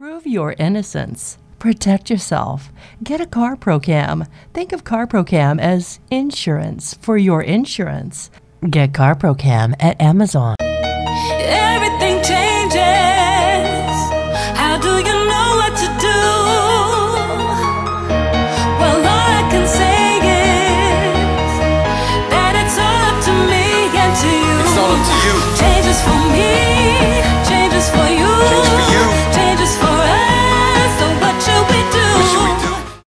Prove your innocence. Protect yourself. Get a CarProCam. Think of CarProCam as insurance for your insurance. Get CarProCam at Amazon. Everything changes. How do you